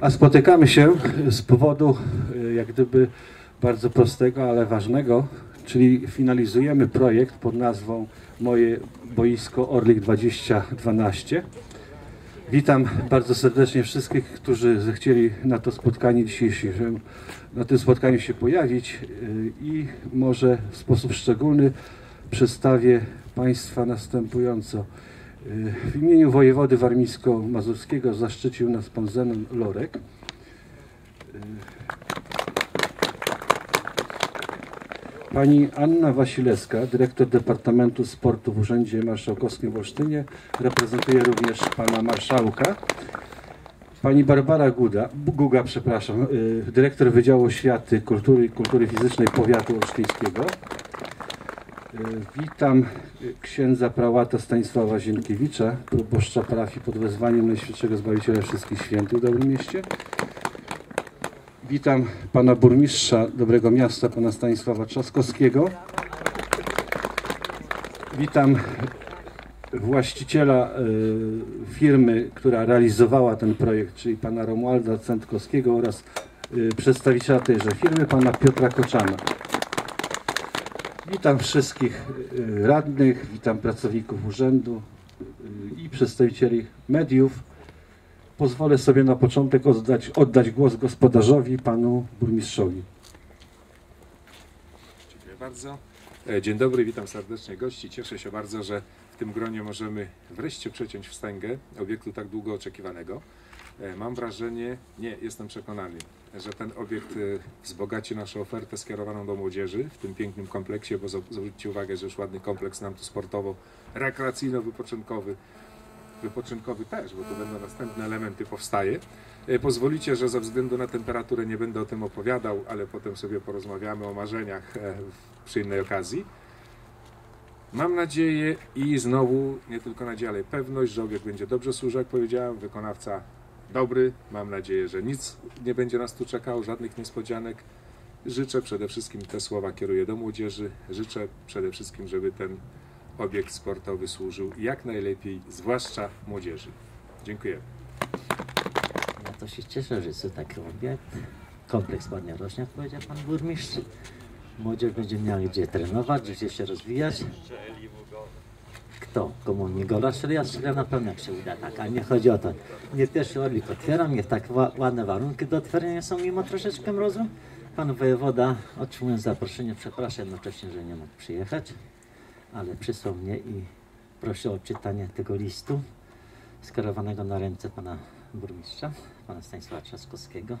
A spotykamy się z powodu y, jak gdyby bardzo prostego, ale ważnego, czyli finalizujemy projekt pod nazwą Moje boisko Orlik 2012. Witam bardzo serdecznie wszystkich, którzy zechcieli na to spotkanie dzisiejsze, na tym spotkaniu się pojawić y, i może w sposób szczególny przedstawię Państwa następująco. W imieniu wojewody warmińsko-mazurskiego zaszczycił nas pan Zenon Lorek. Pani Anna Wasilewska, dyrektor Departamentu Sportu w Urzędzie Marszałkowskim w Olsztynie, reprezentuje również pana marszałka. Pani Barbara Guda, Guga, przepraszam, y, dyrektor Wydziału Oświaty, Kultury i Kultury Fizycznej Powiatu Olsztyńskiego. Witam księdza prałata Stanisława Zienkiewicza, proboszcza parafii pod wezwaniem Najświętszego Zbawiciela Wszystkich Świętych w Dobrym Mieście. Witam pana burmistrza Dobrego Miasta, pana Stanisława Trzaskowskiego. Witam właściciela y, firmy, która realizowała ten projekt, czyli pana Romualda Centkowskiego oraz y, przedstawiciela tejże firmy, pana Piotra Koczana. Witam wszystkich y, radnych, witam pracowników urzędu y, i przedstawicieli mediów. Pozwolę sobie na początek oddać, oddać głos gospodarzowi, panu burmistrzowi. Dziękuję bardzo. E, Dzień dobry, witam serdecznie gości. Cieszę się bardzo, że w tym gronie możemy wreszcie przeciąć wstęgę obiektu tak długo oczekiwanego. E, Mam wrażenie, nie, jestem przekonany, że ten obiekt e, wzbogaci naszą ofertę skierowaną do młodzieży w tym pięknym kompleksie, bo zwróćcie uwagę, że już ładny kompleks nam tu sportowo, rekreacyjno-wypoczynkowy, wypoczynkowy też, bo tu będą następne elementy, powstaje. E, Pozwolicie, że ze względu na temperaturę nie będę o tym opowiadał, ale potem sobie porozmawiamy o marzeniach przy innej okazji. Mam nadzieję i znowu, nie tylko nadzieję, ale pewność, że obiekt będzie dobrze służył, jak powiedziałem, wykonawca dobry. Mam nadzieję, że nic nie będzie nas tu czekało, żadnych niespodzianek. Życzę przede wszystkim, te słowa kieruję do młodzieży, życzę przede wszystkim, żeby ten obiekt sportowy służył jak najlepiej, zwłaszcza młodzieży. Dziękuję. No to się cieszę, że jest taki obiekt. Kompleks ładnie rośnie, jak powiedział pan burmistrz. Młodzież będzie miała gdzie trenować, gdzie się rozwijać. Kto? Komu nie gola strzeli, ja strzelam na pewno jak się uda tak, a nie chodzi o to. Nie pierwszy orlik otwieram, niech tak ła- ładne warunki do otwierania są mimo troszeczkę mrozu. Pan wojewoda otrzymując zaproszenie, przepraszam jednocześnie, że nie mógł przyjechać, ale przysłał mnie i proszę o odczytanie tego listu skierowanego na ręce pana burmistrza, pana Stanisława Trzaskowskiego.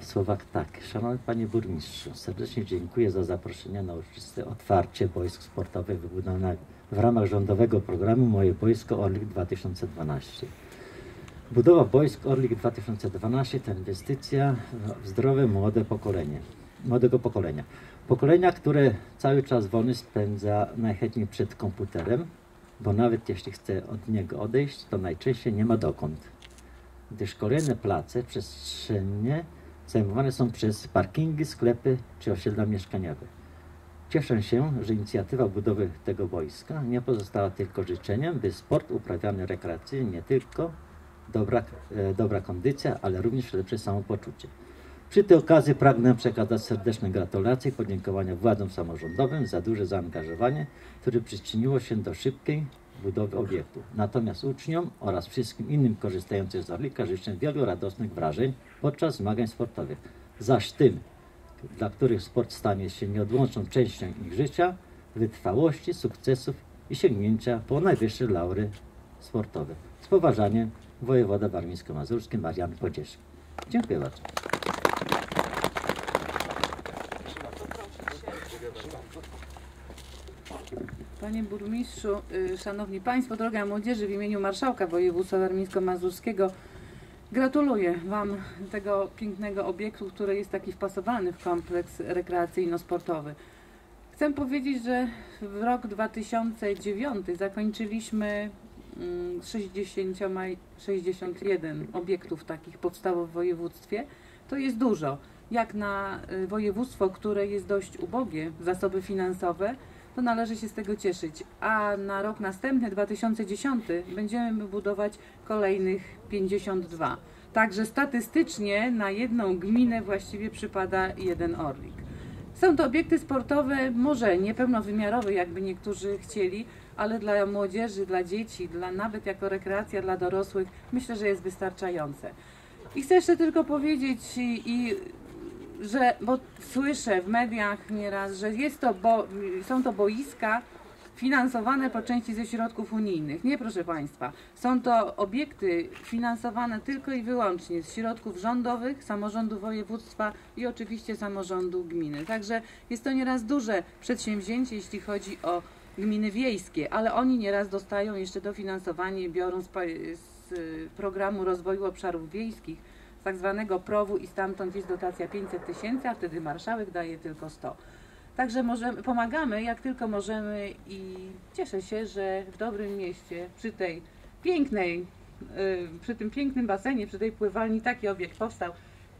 W słowach tak. Szanowny panie burmistrzu, serdecznie dziękuję za zaproszenie na uroczyste otwarcie boisk sportowych wybudowanych w ramach rządowego programu Moje Boisko Orlik 2012. Budowa boisk Orlik 2012 to inwestycja w zdrowe, młode pokolenie. Młodego pokolenia. Pokolenia, które cały czas wolny spędza najchętniej przed komputerem, bo nawet jeśli chce od niego odejść, to najczęściej nie ma dokąd. Gdyż kolejne place przestrzenne zajmowane są przez parkingi, sklepy czy osiedla mieszkaniowe. Cieszę się, że inicjatywa budowy tego boiska nie pozostała tylko życzeniem, by sport uprawiany rekreacyjnie nie tylko dobra, e, dobra kondycja, ale również lepsze samopoczucie. Przy tej okazji pragnę przekazać serdeczne gratulacje i podziękowania władzom samorządowym za duże zaangażowanie, które przyczyniło się do szybkiej budowy obiektu. Natomiast uczniom oraz wszystkim innym korzystającym z Orlika życzę wielu radosnych wrażeń podczas zmagań sportowych. Zaś tym, dla których sport stanie się nieodłączną częścią ich życia, wytrwałości, sukcesów i sięgnięcia po najwyższe laury sportowe. Z poważaniem wojewoda warmińsko-mazurski Marian Pocieszek. Dziękuję bardzo. Panie burmistrzu, y, szanowni państwo, droga młodzieży, w imieniu marszałka województwa warmińsko-mazurskiego gratuluję wam tego pięknego obiektu, który jest taki wpasowany w kompleks rekreacyjno-sportowy. Chcę powiedzieć, że w rok 2009 zakończyliśmy mm, 60, 61 obiektów takich powstało w województwie. To jest dużo. Jak na y, województwo, które jest dość ubogie zasoby finansowe, to należy się z tego cieszyć. A na rok następny, 2010, będziemy budować kolejnych 52. Także statystycznie na jedną gminę właściwie przypada jeden Orlik. Są to obiekty sportowe, może niepełnowymiarowe, jakby niektórzy chcieli, ale dla młodzieży, dla dzieci, dla nawet jako rekreacja dla dorosłych, myślę, że jest wystarczające. I chcę jeszcze tylko powiedzieć, i, i, że, bo słyszę w mediach nieraz, że jest to bo, są to boiska finansowane po części ze środków unijnych. Nie, proszę Państwa. Są to obiekty finansowane tylko i wyłącznie z środków rządowych, samorządu województwa i oczywiście samorządu gminy. Także jest to nieraz duże przedsięwzięcie, jeśli chodzi o gminy wiejskie, ale oni nieraz dostają jeszcze dofinansowanie, biorąc z programu rozwoju obszarów wiejskich, tak zwanego PROW-u i stamtąd jest dotacja 500 tysięcy, a wtedy marszałek daje tylko 100. Także możemy, pomagamy jak tylko możemy i cieszę się, że w dobrym mieście, przy tej pięknej, y, przy tym pięknym basenie, przy tej pływalni taki obiekt powstał.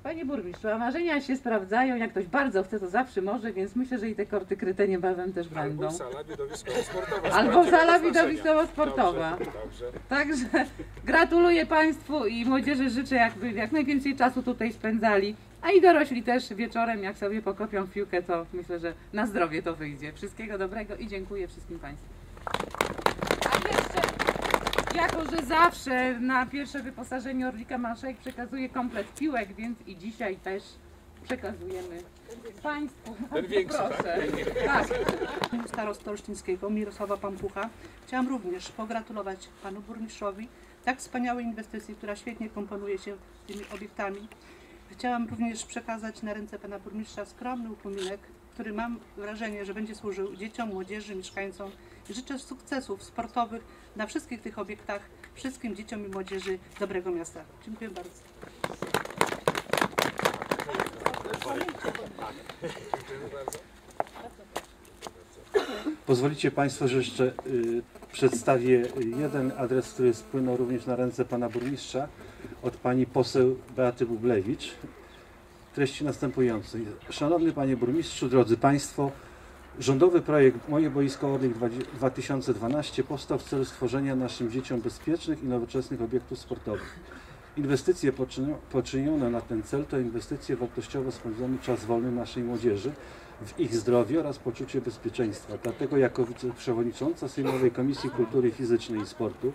Panie burmistrzu, a marzenia się sprawdzają, jak ktoś bardzo chce, to zawsze może, więc myślę, że i te korty kryte niebawem też będą. Albo sala widowiskowo-sportowa. Albo sala widowiskowo-sportowa. Także gratuluję Państwu i młodzieży życzę, jakby jak najwięcej czasu tutaj spędzali. A i dorośli też wieczorem, jak sobie pokopią piłkę, to myślę, że na zdrowie to wyjdzie. Wszystkiego dobrego i dziękuję wszystkim Państwu. Jako że zawsze na pierwsze wyposażenie Orlika Marszałek przekazuje komplet piłek, więc i dzisiaj też przekazujemy Państwu. Ten większy, Proszę. Tak. olsztyńskiego Mirosława Pampucha. Chciałam również pogratulować panu burmistrzowi tak wspaniałej inwestycji, która świetnie komponuje się z tymi obiektami. Chciałam również przekazać na ręce pana burmistrza skromny upominek, który mam wrażenie, że będzie służył dzieciom, młodzieży, mieszkańcom. Życzę sukcesów sportowych na wszystkich tych obiektach, wszystkim dzieciom i młodzieży dobrego miasta. Dziękuję bardzo. Pozwolicie Państwo, że jeszcze y, przedstawię jeden adres, który spłynął również na ręce Pana Burmistrza od Pani poseł Beaty Bublewicz. Treści następującej. Szanowny Panie Burmistrzu, drodzy Państwo, rządowy projekt Moje Boisko Orlik 2012 powstał w celu stworzenia naszym dzieciom bezpiecznych i nowoczesnych obiektów sportowych. Inwestycje poczynione- na ten cel to inwestycje wartościowo spędzony czas wolny naszej młodzieży, w ich zdrowie oraz poczucie bezpieczeństwa. Dlatego jako wiceprzewodnicząca Sejmowej Komisji Kultury Fizycznej i Sportu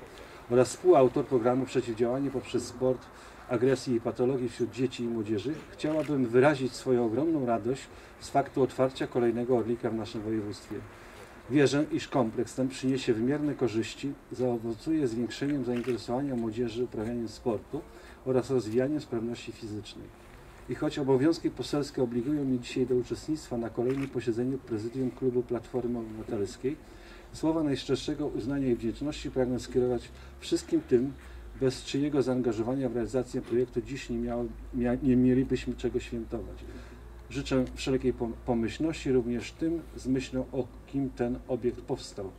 oraz współautor programu Przeciwdziałanie poprzez sport agresji i patologii wśród dzieci i młodzieży chciałabym wyrazić swoją ogromną radość z faktu otwarcia kolejnego Orlika w naszym województwie. Wierzę, iż kompleks ten przyniesie wymierne korzyści, zaowocuje zwiększeniem zainteresowania młodzieży uprawianiem sportu oraz rozwijaniem sprawności fizycznej. I choć obowiązki poselskie obligują mnie dzisiaj do uczestnictwa na kolejnym posiedzeniu Prezydium Klubu Platformy Obywatelskiej, słowa najszczerszego uznania i wdzięczności pragnę skierować wszystkim tym, bez czyjego zaangażowania w realizację projektu dziś nie, nie mielibyśmy czego świętować. Życzę wszelkiej pom- pomyślności również tym z myślą o kim ten obiekt powstał.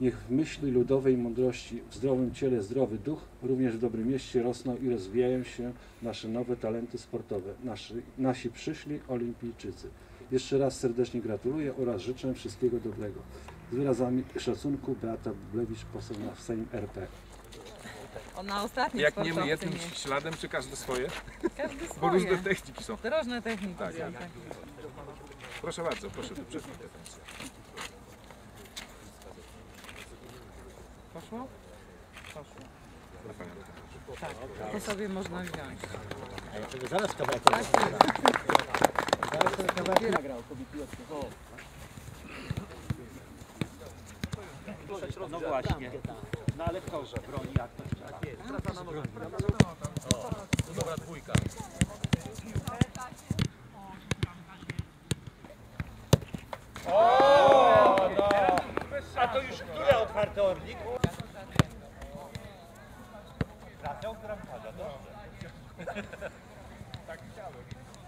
Niech w myśli ludowej mądrości, w zdrowym ciele zdrowy duch, również w dobrym mieście rosną i rozwijają się nasze nowe talenty sportowe, nasi, nasi przyszli olimpijczycy. Jeszcze raz serdecznie gratuluję oraz życzę wszystkiego dobrego. Z wyrazami szacunku Beata Bublewicz, poseł na Sejm RP. Ostatnio Jak nie my jednym śladem, czy każdy swoje? Każdy Bo swoje. różne techniki są. Drożne techniki. Tak, są, tak. tak. Proszę bardzo, proszę tu przed. Poszło? Poszło. Na panią. To sobie można wziąć. Zaraz kawałek. No właśnie. No ale kto broni jak to strzela? A to już które otwarte Orlik? Trafiał, która wypada, dobrze.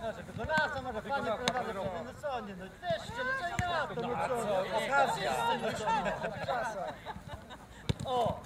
No, żeby nas, no może panie prowadzą, no co nie, no weźcie, no co ja, to no co, no, okazja, no co, no, O!